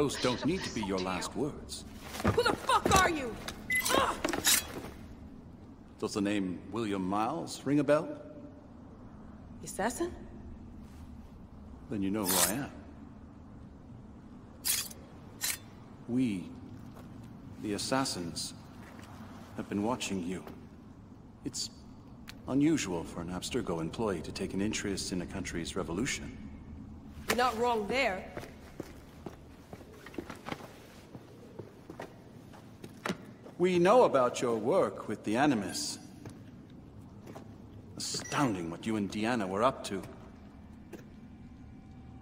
Those don't need to be your last words. Who the fuck are you? Ah! Does the name William Miles ring a bell? The assassin? Then you know who I am. We, the assassins, have been watching you. It's unusual for an Abstergo employee to take an interest in a country's revolution. You're not wrong there. We know about your work with the Animus. Astounding what you and Deanna were up to.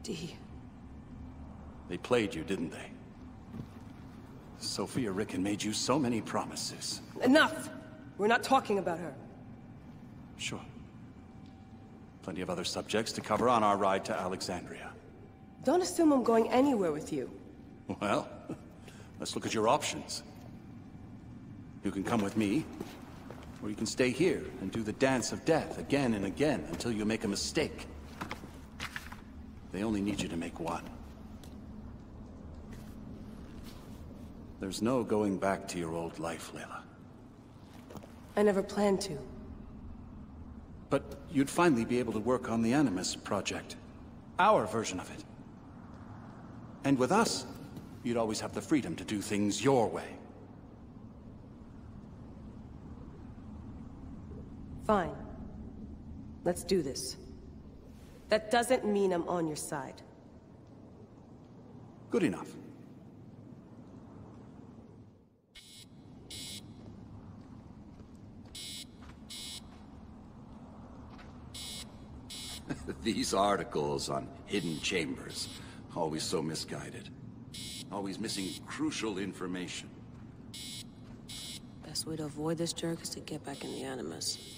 D. They played you, didn't they? Sophia Rikkin made you so many promises. Enough! We're not talking about her. Sure. Plenty of other subjects to cover on our ride to Alexandria. Don't assume I'm going anywhere with you. Well, let's look at your options. You can come with me, or you can stay here and do the dance of death again and again until you make a mistake. They only need you to make one. There's no going back to your old life, Layla. I never planned to. But you'd finally be able to work on the Animus project. Our version of it. And with us, you'd always have the freedom to do things your way. Fine. Let's do this. That doesn't mean I'm on your side. Good enough. These articles on hidden chambers, always so misguided. Always missing crucial information. Best way to avoid this jerk is to get back in the Animus.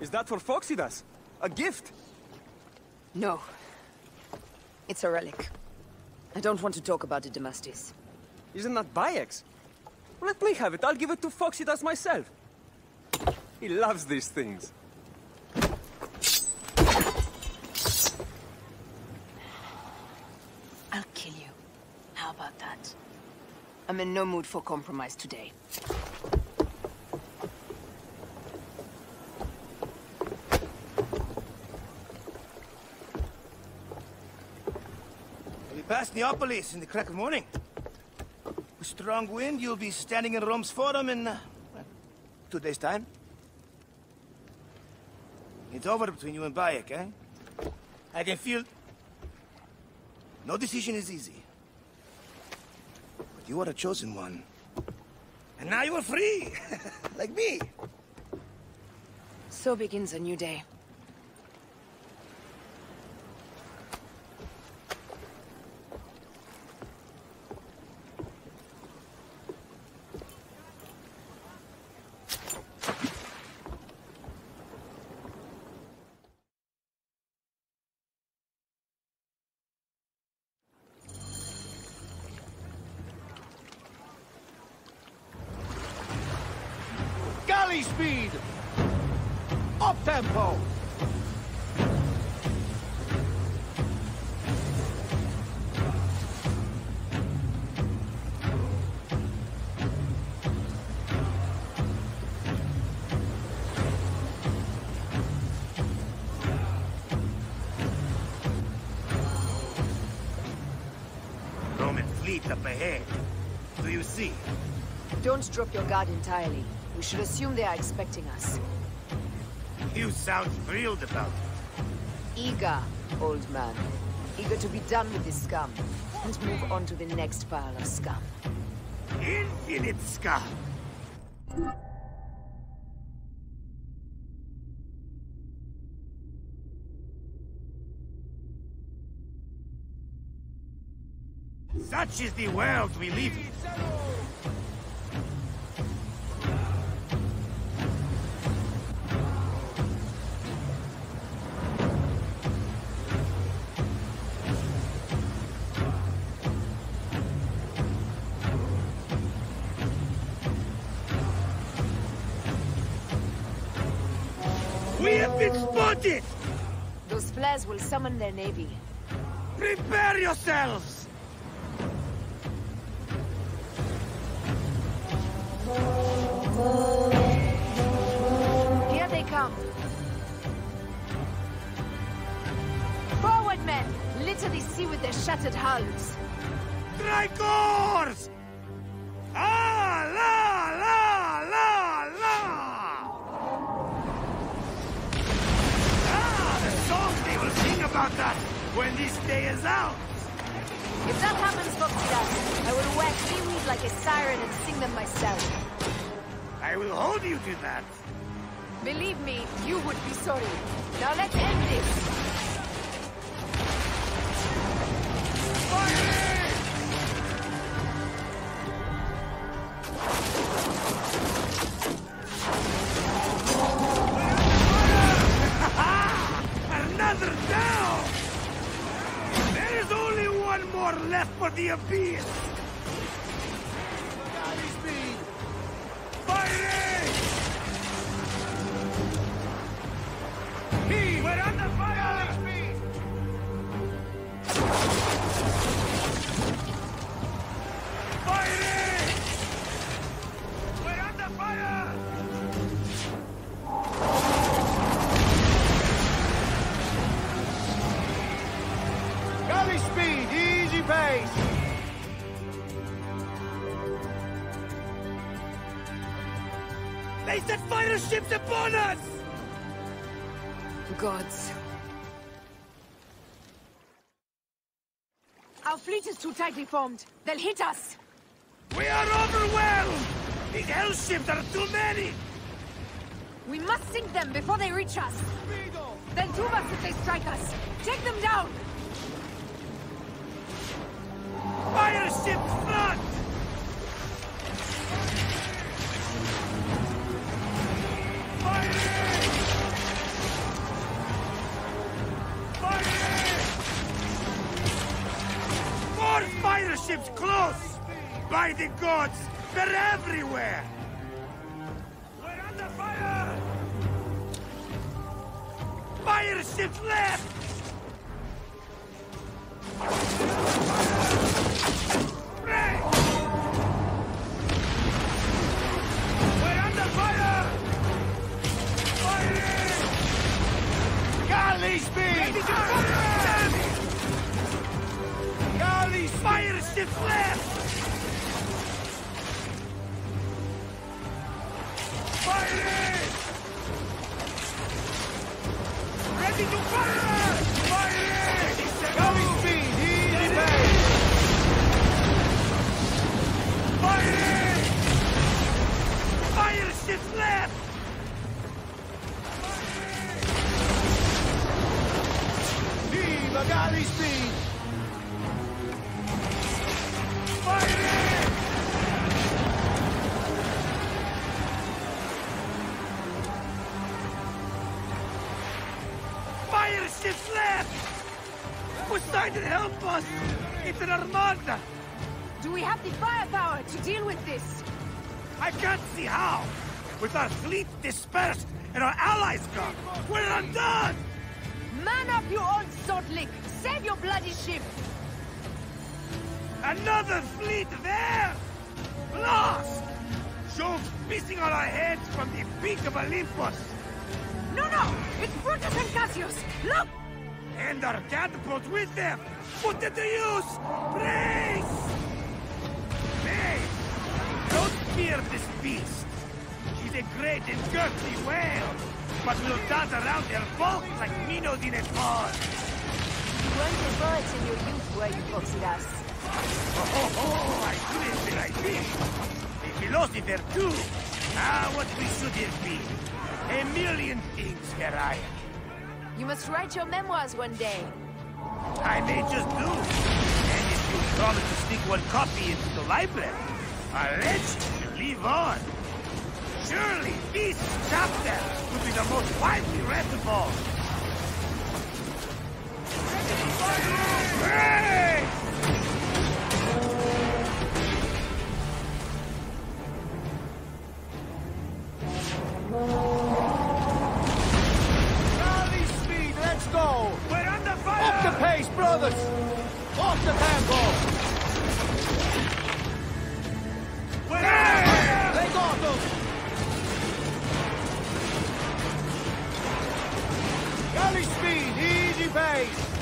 Is that for Phoxidas? A gift? No. It's a relic. I don't want to talk about it, Damastis. Isn't that Bayek's? Let me have it. I'll give it to Phoxidas myself. He loves these things. I'll kill you. How about that? I'm in no mood for compromise today. We pass Neapolis in the crack of morning. With strong wind, you'll be standing in Rome's Forum in, uh, two days' time. It's over between you and Bayek, eh? I can feel... No decision is easy. But you are a chosen one. And now you are free! like me! So begins a new day. Ahead. Do you see? Don't drop your guard entirely. We should assume they are expecting us. You sound thrilled about it. Eager, old man. Eager to be done with this scum. And move on to the next pile of scum. Infinite scum! Such is the world we live in. We have been spotted! Those flares will summon their navy. Prepare yourselves! Men! Litter the sea with their shattered hulls. Tricors! Ah, la, la, la, la! Ah, the song they will sing about that when this day is out! If that happens, Phoxidas, I will whack seaweed like a siren and sing them myself. I will hold you to that. Believe me, you would be sorry. Now let's end this. The abyss! Too tightly formed. They'll hit us. We are overwhelmed! These hell ships are too many! We must sink them before they reach us. They'll do us if they strike us. Take them down! Fire ships front! Ships close! By the gods, they're everywhere! We're under fire! Fire ships left! Break! We're under fire! Fighting! Galley speed. Fire! Ships left! Fighting! Ready to fire! How! With our fleet dispersed and our allies gone, we're undone! Man up, you old salt lick! Save your bloody ship! Another fleet there! Lost! Jove's pissing on our heads from the peak of Olympus! No, no! It's Brutus and Cassius! Look! And our catapult with them! Put it to use! Brace! Fear this beast! She's a great and girthy whale! but will dance around their boats like minnows in a pond. You weren't the bullets in your youth, were you, Phoxidas? Oh, oh, oh, I couldn't be like this. The philosopher too. Ah, what we should have been. A million things, Heraya. You must write your memoirs one day. I may just do. And if you promise to sneak one copy into the library, I'll let you live on. Surely this chapter will be the most widely read of all. Galley speed, let's go! We're under fire! Off the pace, brothers! Off the tempo! Easy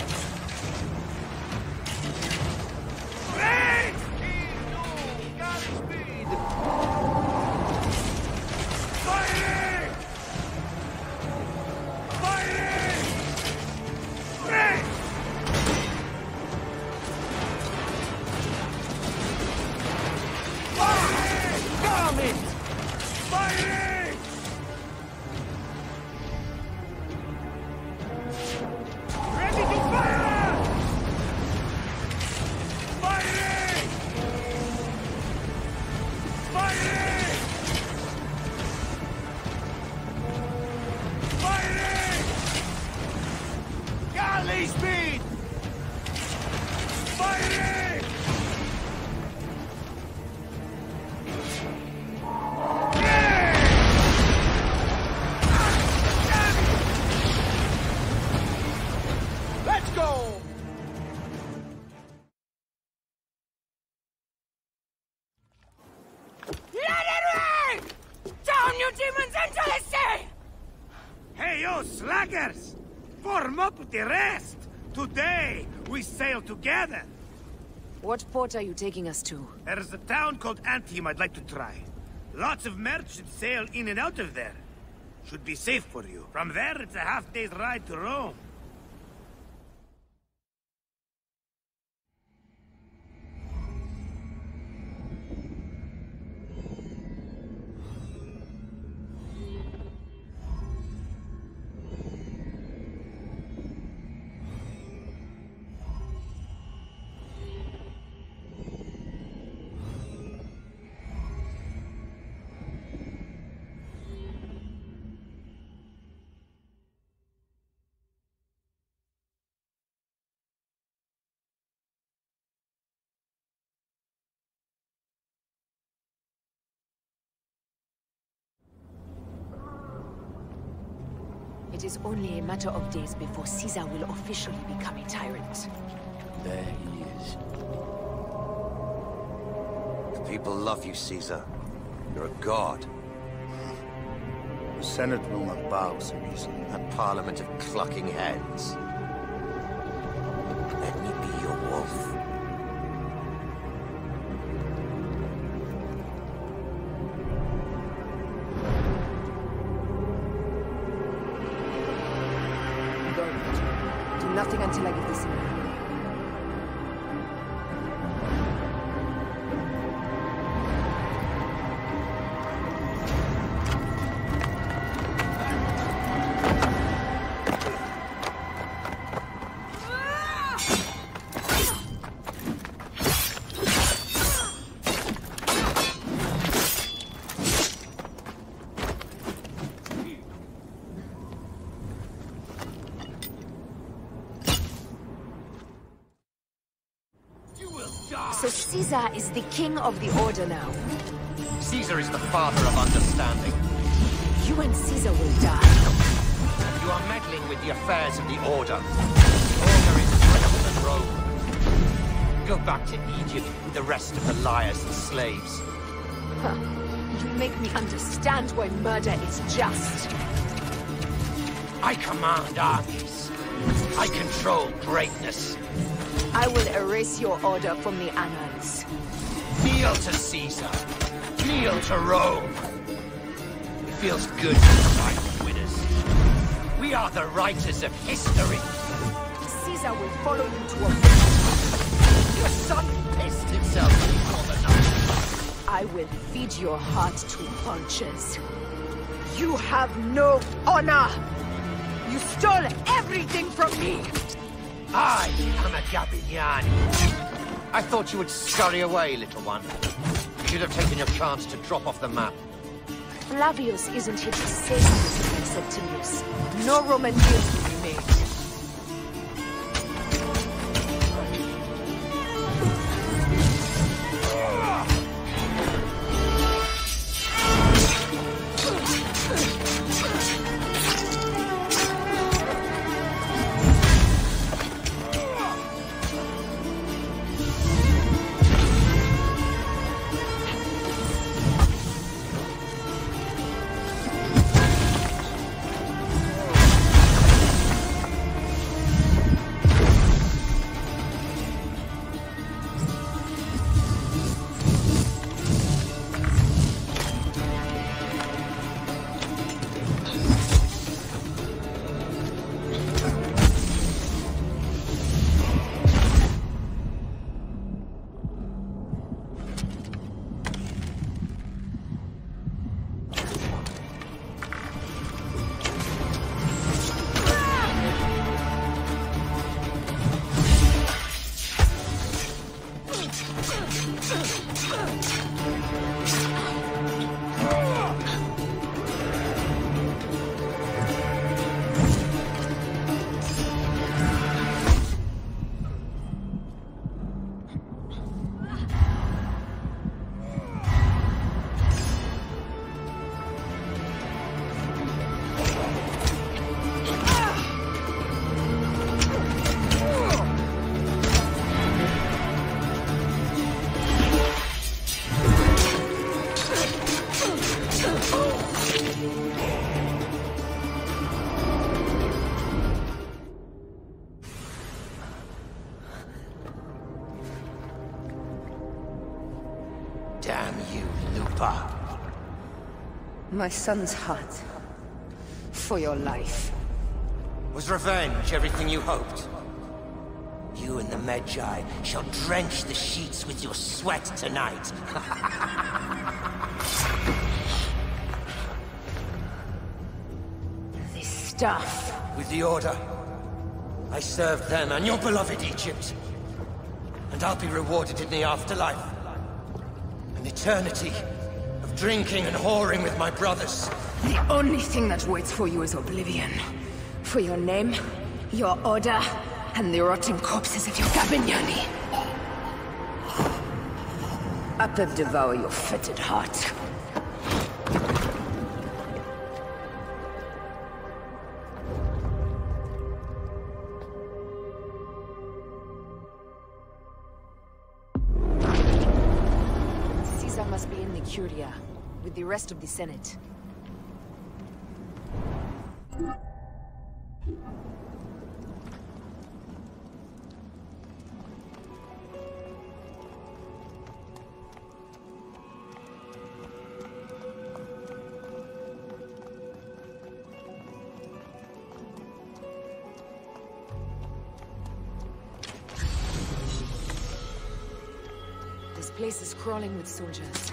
go! Let it rain! Down, you demons, into the sea! Hey, you slackers! Form up with the rest! Today, we sail together! What port are you taking us to? There's a town called Antium I'd like to try. Lots of merchants sail in and out of there. Should be safe for you. From there, it's a half day's ride to Rome. It is only a matter of days before Caesar will officially become a tyrant. There he is. The people love you, Caesar. You're a god. The Senate will not bow so easily. A parliament of clucking hens. So Caesar is the king of the order now. Caesar is the father of understanding. You and Caesar will die. You are meddling with the affairs of the Order. Order is greater than Rome. Go back to Egypt with the rest of the liars and slaves. Huh. You make me understand why murder is just. I command armies. I control greatness. I will erase your order from the annals. Kneel to Caesar. Kneel to Rome. It feels good to fight winners. We are the writers of history. Caesar will follow you to a... Your son pissed himself saw the knife. I will feed your heart to vultures. You have no honor! You stole everything from me! I am a Gabiniani. I thought you would scurry away, little one. You should have taken your chance to drop off the map. Flavius isn't here to save you, Septimius. No Roman deals Damn you, Lupa. My son's heart. For your life. Was revenge everything you hoped? You and the Medjay shall drench the sheets with your sweat tonight. This stuff. With the Order, I served them and your beloved Egypt. And I'll be rewarded in the afterlife. Eternity of drinking and whoring with my brothers. The only thing that waits for you is oblivion. For your name, your order, and the rotting corpses of your Gabiniani. Apep devour your fetid heart. Must be in the Curia, with the rest of the Senate. Is crawling with soldiers.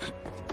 Te!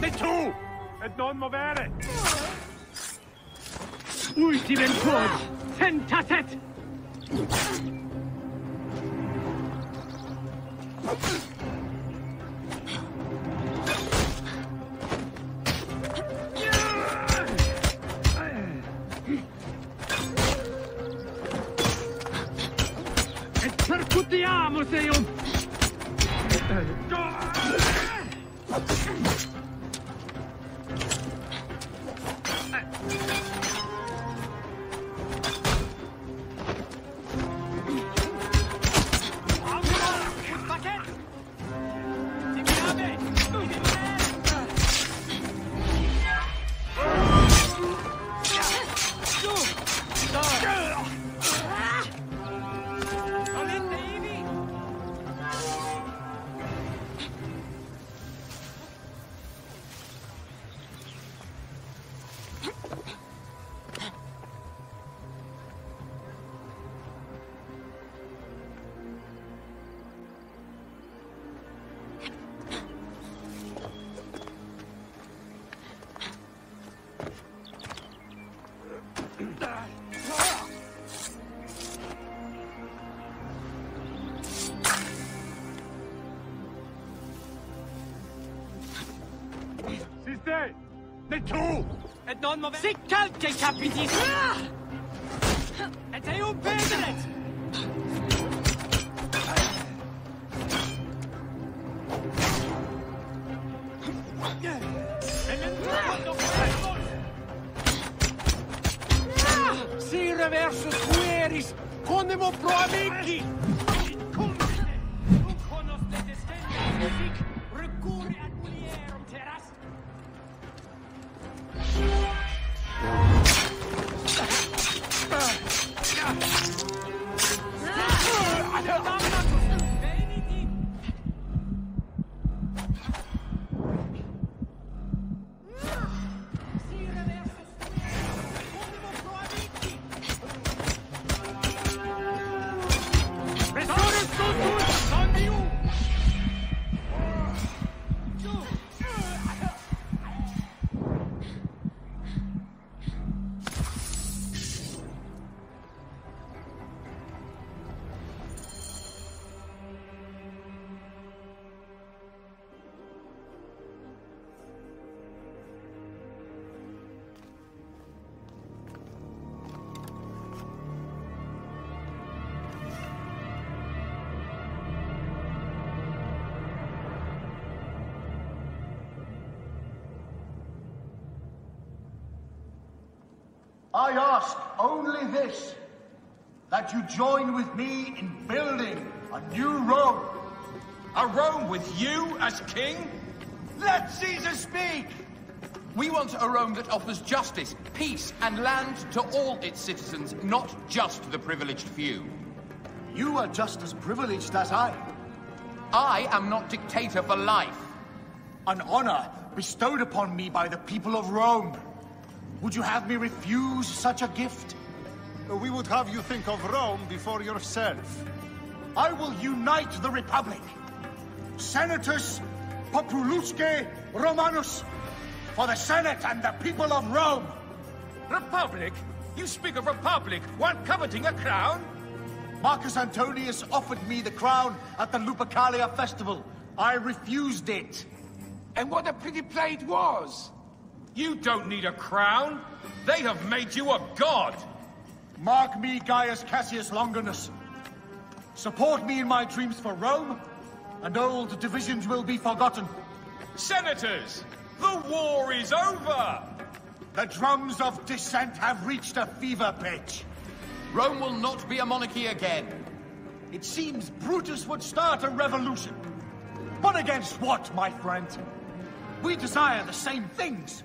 Sei tu! E non muovere! Ultimem quod! Tentatet! maintenant de mauvais... C'est calme, tes only this, that you join with me in building a new Rome. A Rome with you as king? Let Caesar speak! We want a Rome that offers justice, peace, and land to all its citizens, not just the privileged few. You are just as privileged as I. I am not dictator for life. An honor bestowed upon me by the people of Rome. Would you have me refuse such a gift? Uh, we would have you think of Rome before yourself. I will unite the Republic. Senatus Populusque Romanus. For the Senate and the people of Rome. Republic? You speak of republic, one coveting a crown? Marcus Antonius offered me the crown at the Lupercalia festival. I refused it. And what a pretty play it was! You don't need a crown. They have made you a god. Mark me, Gaius Cassius Longinus. Support me in my dreams for Rome, and old divisions will be forgotten. Senators, the war is over! The drums of dissent have reached a fever pitch. Rome will not be a monarchy again. It seems Brutus would start a revolution. But against what, my friend? We desire the same things.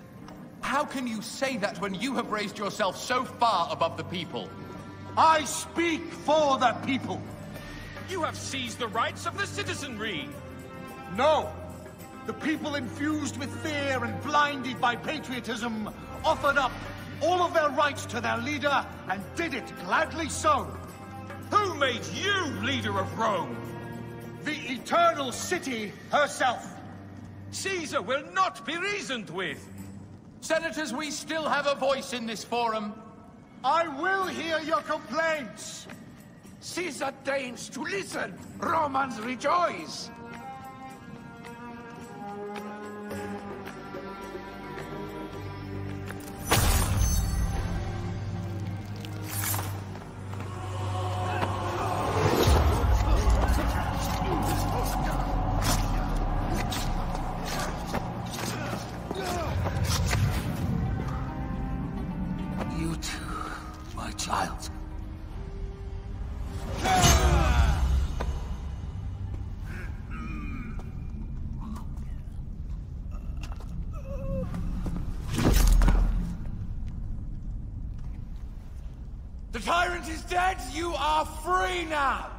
How can you say that when you have raised yourself so far above the people? I speak for the people. You have seized the rights of the citizenry. No. The people infused with fear and blinded by patriotism offered up all of their rights to their leader and did it gladly so. Who made you leader of Rome? The Eternal City herself. Caesar will not be reasoned with. Senators, we still have a voice in this forum. I will hear your complaints. Caesar deigns to listen. Romans rejoice. The is dead. You are free now.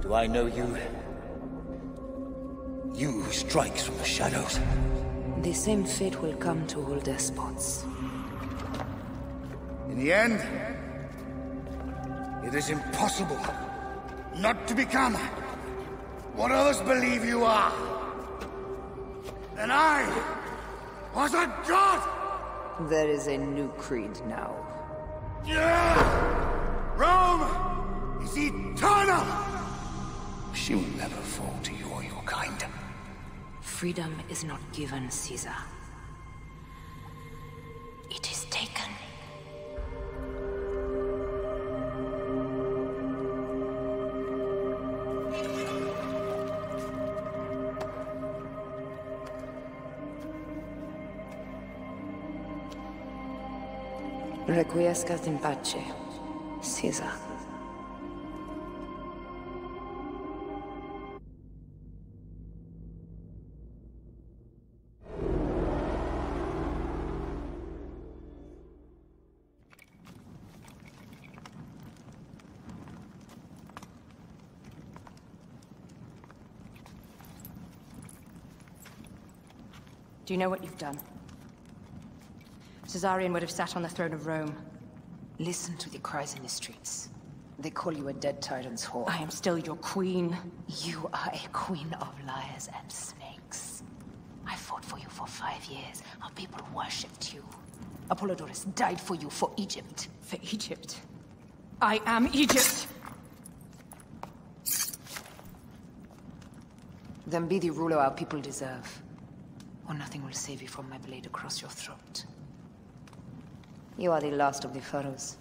Do I know you? You who strikes from the shadows. The same fate will come to all despots. In the end, it is impossible not to become what others believe you are. And I was a god! There is a new creed now. Yeah! Rome is eternal! She will never fall to you or your kind. Freedom is not given, Caesar. In pace, Caesar. Do you know what you've done? Caesarion would have sat on the throne of Rome. Listen to the cries in the streets. They call you a dead tyrant's whore. I am still your queen. You are a queen of liars and snakes. I fought for you for five years. Our people worshipped you. Apollodorus died for you for Egypt. For Egypt. I am Egypt! Then be the ruler our people deserve. Or nothing will save you from my blade across your throat. You are the last of the pharaohs.